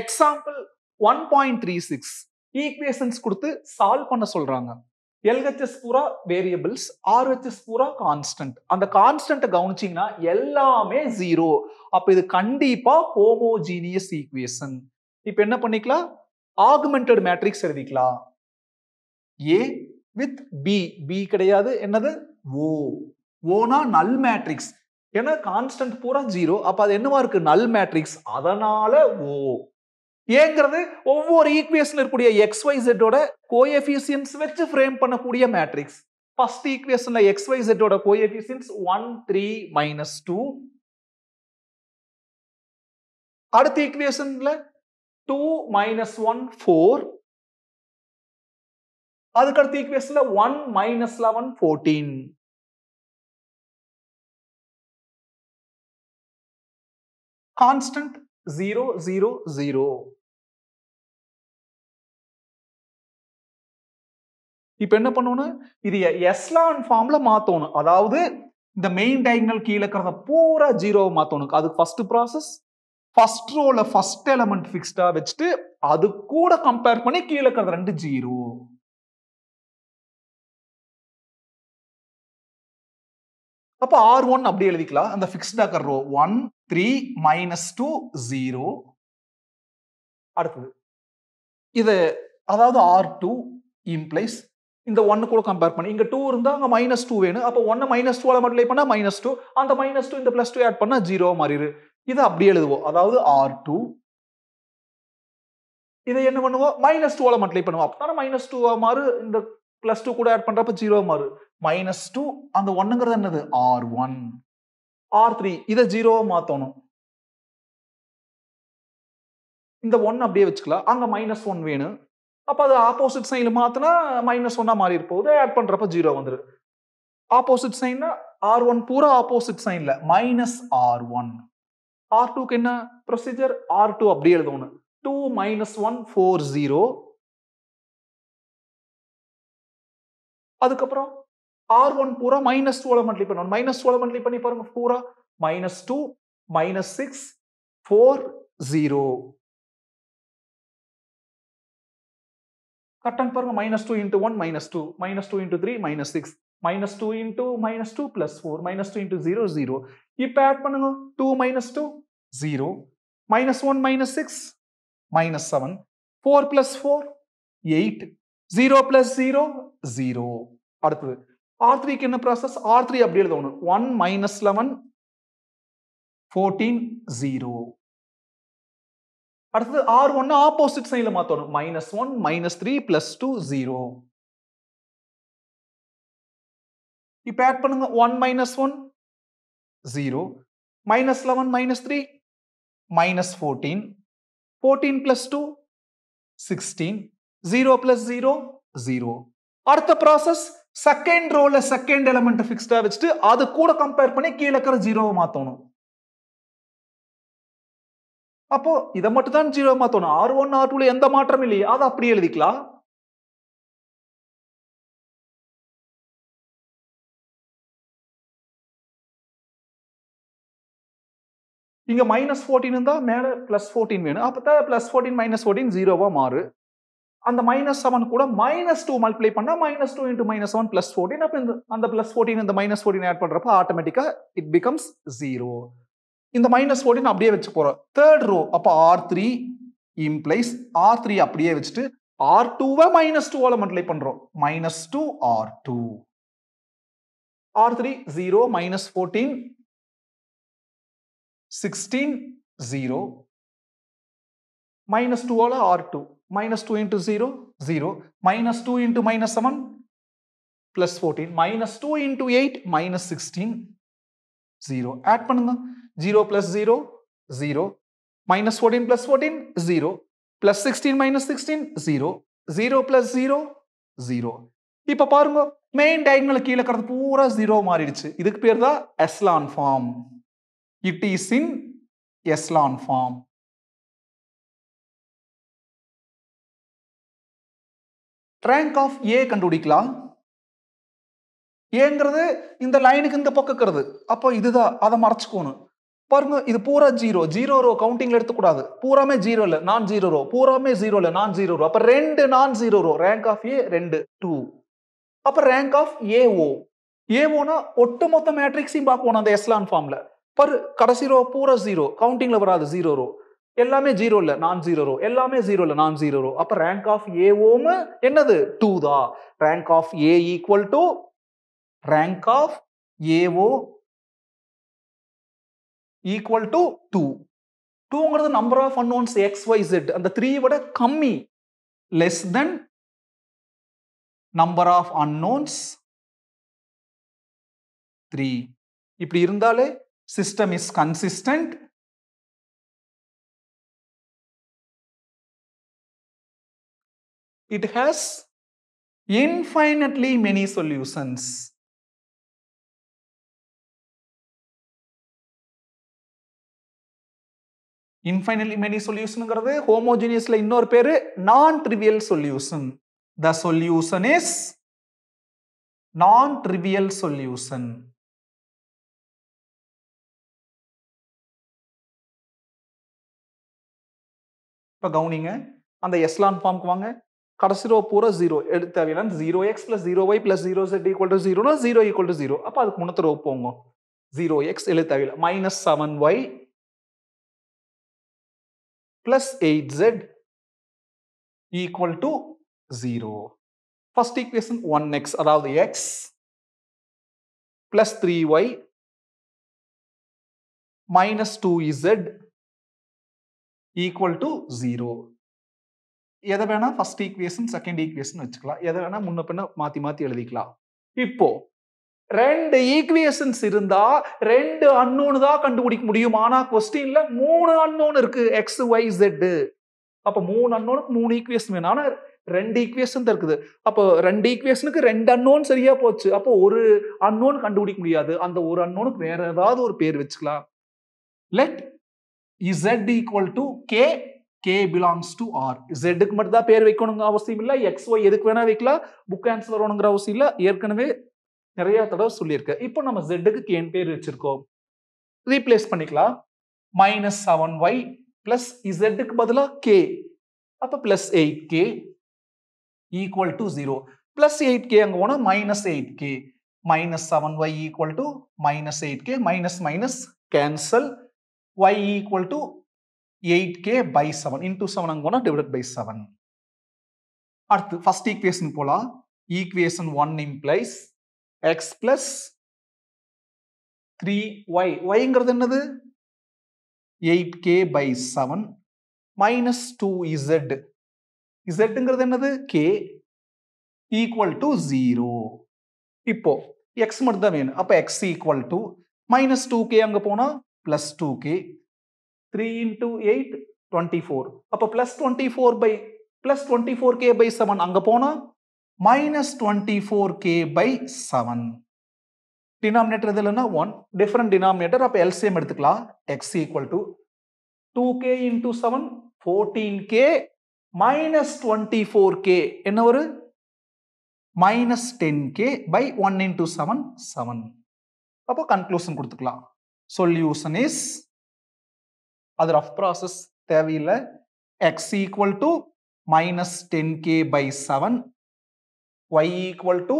Example one point three six equations கொடுத்து solve பண்ண சொல்றாங்க. எல்ஹெச்எஸ் பூரா வேரியபிள்ஸ் ஆர்ஹெச்எஸ் பூரா கான்ஸ்டன்ட் அந்த கான்ஸ்டன்ட்டை கவனிச்சிங்கன்னா எல்லாமே ஜீரோ அப்போ இது கண்டிப்பா ஹோமோஜீனியஸ் ஈக்குவேஷன் இப்போ என்ன பண்ணிக்கலாம்? ஆகுமெண்டட் மேட்ரிக்ஸ் எழுதிக்கலாம். ஏ வித் பி பி கிடையாது. என்னது? ஓ ஓனா நல் மேட்ரிக்ஸ் ஏன்னா கான்ஸ்டன்ட் பூரா ஜீரோ அப்போ அது என்னவா இருக்கு? நல் மேட்ரிக்ஸ் அதனால ஓ ஏங்கிறது ஒவ்வொரு ஈக்குவேஷன் இருக்கக்கூடிய எக்ஸ் ஒய் செட்டோட கோஎஃபிசியன்ஸ் வச்சு ஃப்ரேம் பண்ணக்கூடிய மேட்ரிக்ஸ் ஃபர்ஸ்ட் ஈக்குவேஷன்ல எக்ஸ் ஒய் செட்டோட coefficients one three minus two அடுத்த ஈக்குவேஷன்ல டூ மைனஸ் ஒன் ஃபோர் அதுக்கு அடுத்த ஈக்குவேஷன்ல one minus eleven fourteen constant zero zero zero இப்ப என்ன பண்ணணும்? இது எஸ்லான் ஃபார்ம்ல மாத்தணும். அதாவது இந்த மெயின் டயகனல் கீழே இருக்கிறத பூரா ஜீரோவை மாத்தணும். அது ஃபர்ஸ்ட் ப்ராசஸ் ஃபர்ஸ்ட் ரோல ஃபர்ஸ்ட் எலமெண்ட் ஃபிக்ஸ்டா வச்சுட்டு அது கூட கம்பேர் பண்ணி கீழே இருக்கிறது ரெண்டு ஜீரோ அப்போ ஆர் ஒன் அப்படி எழுதிக்கலாம். அந்த ஃபிக்ஸ்டா row one three minus two zero அடுத்தது. இது அதாவது ஆர் டூ இம்ப்ளைஸ் இந்த ஒன்னு கூட கம்பேர் பண்ணி இங்க டூ இருந்தா அங்க மைனஸ் டூ வேணும். அப்போ ஒன்னு மைனஸ் டூல மல்டிப்ளை பண்ணா மைனஸ் டூ அந்த மைனஸ் டூ இந்த பிளஸ் டூ ஆட் பண்ணா ஜீரோ மாறிடு இதை அப்படியே எழுதுவோம். அதாவது ஆர் டூ இதை என்ன பண்ணுவோம்? மைனஸ் டூவில் மல்டிப்ளை பண்ணுவோம். அப்பதானே மைனஸ் டூ மாறு இந்த பிளஸ் டூ கூட ஆட் பண்றப்ப ஜீரோ மாறு. மைனஸ் டூ அந்த ஒன்னுங்கிறது என்னது? ஆர் ஒன் ஆர் த்ரீ இதை ஜீரோவா மாத்தணும். இந்த ஒன் அப்படியே வச்சுக்கலாம். அங்க மைனஸ் ஒன் வேணும். அப்ப அது ஆப்போசிட் சைன்ல மாத்தினா மைனஸ் ஒன்னா மாறி இருப்போது ஆட் பண்றப்ப ஜீரோ வந்துரு. ஆப்போசிட் சைன்னா ஆர் ஒன் பூரா ஆப்போசிட் சைன்ல மைனஸ் ஆர் ஒன் ஆர் டூக்கு என்ன ப்ரொசீஜர் ஆர் டூ அப்படியே எழுதணும். Two minus one four zero அதுக்கப்புறம் ஆர் ஒன் பூரா மைனஸ் டூல மல்டிப்ளை பண்ணணும் மைனஸ் டூல மல்டிப்ளை பண்ணி பாருங்க பூரா minus two minus six four zero கட்டன் பாருங்க minus two into one minus two minus two into three minus six minus two into minus two plus four minus two into zero zero இப்போ add பண்ணுங்க two minus two zero minus one minus six minus seven four plus four eight zero plus zero zero அடுத்தது. R த்ரீக்கு என்ன process R three அப்படி எழுதணும் one minus eleven fourteen zero அடுத்தது R ஒன்னு opposite சைடில் மாற்றணும் minus one minus three plus two zero இப்போ ஆட் பண்ணுங்க. One minus one zero minus eleven minus three minus fourteen fourteen plus two sixteen zero plus zero zero அடுத்த process second ரோல second element ஃபிக்ஸ்டா வச்சுட்டு அது கூட கம்பேர் பண்ணி கீழே இருக்கிற ஜீரோவை மாத்தணும். அப்போ இதை மட்டும் தான் ஜீரோ மாத்தணும். ஆர் ஒன் ஆர் டூல எந்த மாற்றமும் இல்லையே அதை அப்படியே எழுதிக்கலாம். இங்க மைனஸ் ஃபோர்டீன் இருந்தா மேல பிளஸ் ஃபோர்டீன் வேணும். அப்பதான் பிளஸ் ஃபோர்டீன் மைனஸ் ஃபோர்டீன் ஜீரோவா மாறு. அந்த மைனஸ் செவன் கூட மைனஸ் டூ மல்டிப்ளை பண்ணால் minus two into minus seven plus fourteen அப்போ இந்த அந்த ப்ளஸ் ஃபோர்டீன் இந்த மைனஸ் ஃபோர்டீன் ஆட் பண்ணுறப்ப ஆட்டோமேட்டிக்காக இட் பிகம்ஸ் ஜீரோ இந்த மைனஸ் ஃபோர்டீன் அப்படியே வச்சு போகிறோம் தேர்ட் ரோ அப்போ R three implies R three அப்படியே வச்சுட்டு ஆர் டூவை மைனஸ் டூவால் மல்டிப்ளை பண்ணுறோம் minus two R two R three zero minus fourteen sixteen zero minus டூவால் R two minus two into zero zero minus two into minus seven plus fourteen minus two into eight minus sixteen zero add பண்ணுங்க. Zero plus zero zero minus fourteen plus fourteen zero plus sixteen minus sixteen zero zero plus zero zero இப்ப பாருங்க main diagonal கீழே இருக்கிறது பூரா zero மாறிடுச்சு. இதுக்கு பேர் தான் echelon form is in in form. Rank of A கண்டுபிடிக்கலாம். ஏங்கிறது இந்த லைனுக்கு இந்த பக்கம் இருக்கிறது அப்போ இதுதான் அதை மறைச்சிக்கோணும். பாருங்க இது பூரா ஜீரோ ஜீரோ ரோ கவுண்டிங்ல எடுத்துக்கூடாது. பூராமே ஜீரோ இல்லை நான் ஜீரோ ரோ பூராமே ஜீரோ இல்லை நான் ஜீரோ ரோ அப்போ ரெண்டு non zero row rank of A ரெண்டு டூ அப்போ ரேங்க் ஆஃப் ஏஓ ஏஓனா ஒட்டுமொத்த மேட்ரிக்ஸையும் பார்க்கணும் அந்த எஸ்லான் ஃபார்ம்ல பர் கடைசி ரோ பூரா ஜீரோ கவுண்டிங்ல வராது ஜீரோ ரோ எல்லாமே ஜீரோ இல்லை நான் ஜீரோ ரோ எல்லாமே ஜீரோ இல்லை நான் ஜீரோ ரோ அப்ப ரேங்க் ஆஃப் ஏஓம் என்னது? டூ தான். Rank of A equal to rank of AO equal to two டூங்கிறது number of unknowns X Y set அந்த த்ரீ விட கம்மி. Less than number of unknowns three இப்படி இருந்தாலே system is consistent it has infinitely many solutions. Infinitely many சொல்யூஷனுங்கிறது ஹோமோஜினியஸ்ல இன்னொரு பேரு non trivial solution the solution is non trivial solution இப்போ கவுனிங்க. அந்த எஸ்லான் ஃபார்முக்கு வாங்க. கடைசி ரோ பூரா ஜீரோ எடுத்து தேவையான zero x plus zero y plus zero z equal to ஜீரோனா zero equal to zero அப்போ அதுக்கு முன்னத்து ரோ போங்க. ஜீரோ எக்ஸ் எழுத தேவையில்லை. Minus seven y plus eight z equal to zero first equation one x அதாவது x plus three y minus two z equal to zero எதை வேணா first equation second equation வச்சுக்கலாம். எதை வேணா முன்ன பின்ன மாத்தி மாத்தி எழுதிக்கலாம். இப்போ ரெண்டு ஈக்குவேஷன்ஸ் இருந்தா ரெண்டு அன்னோன் தான் கண்டுபிடிக்க முடியும். ஆனா கொஸ்டின்ல மூணு அன்னோன் இருக்கு. எக்ஸ் ஒய் ஜெட் அப்ப மூணு அன்னோனுக்கு மூணு ஈக்குவேஷன் வேணும். ஆனா ரெண்டு ஈக்குவேஷன் தான் இருக்குது. அப்போ ரெண்டு ஈக்குவேஷனுக்கு ரெண்டு அன்னோன் சரியா போச்சு. அப்போ ஒரு அன்னோன் கண்டுபிடிக்க முடியாது. அந்த ஒரு அன்னோனுக்கு வேற ஏதாவது ஒரு பேர் வச்சுக்கலாம். Let z equal to k k belongs to R ஜெட்டுக்கு மட்டும் தான் பேர் வைக்கணுங்க அவசியம் இல்லை. எக்ஸ் ஒய் எதுக்கு வேணா வைக்கலாம். புக் ஆன்சர் வரணுங்கிற அவசியம் இல்லை. ஏற்கனவே நிறைய தடவை சொல்லியிருக்கேன். இப்போ நம்ம ஜெட்டுக்கு கேன் பேர் வச்சிருக்கோம். ரீப்ளேஸ் பண்ணிக்கலாம். மைனஸ் செவன் ஒய் பிளஸ் இசட்டுக்கு பதிலாக கே அப்போ plus eight k equal to zero plus eight k அங்கே போனால் minus eight k minus seven y equal to minus eight k minus minus cancel y equal to 8k by 7 into 7 அங்க போனா divided by 7 அடுத்து first equation போலாம் equation 1 implies x plus 3y yங்கிறது என்னது 8k by 7 minus 2z zங்கிறது என்னது k equal to 0 இப்போ x மட்டும் தான் வேணும் அப்ப x equal to minus 2k அங்க போனா plus three into eight twenty four அப்போ plus twenty four by plus twenty four k by seven அங்கே போனால் minus twenty four k by seven denominator இது இல்லைன்னா ஒன் டிஃப்ரெண்ட் டினாமினேட்டர் அப்போ LCM எடுத்துக்கலாம் x equal to two k into seven fourteen k minus twenty four k என்ன ஒரு minus ten k by one into seven seven அப்போ conclusion கொடுத்துக்கலாம் solution is அது rough process தேவையில்லை. X equal to minus ten k by seven y equal to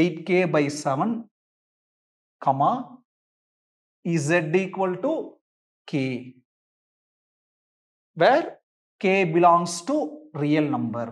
eight k by seven comma z equal to k where k belongs to real number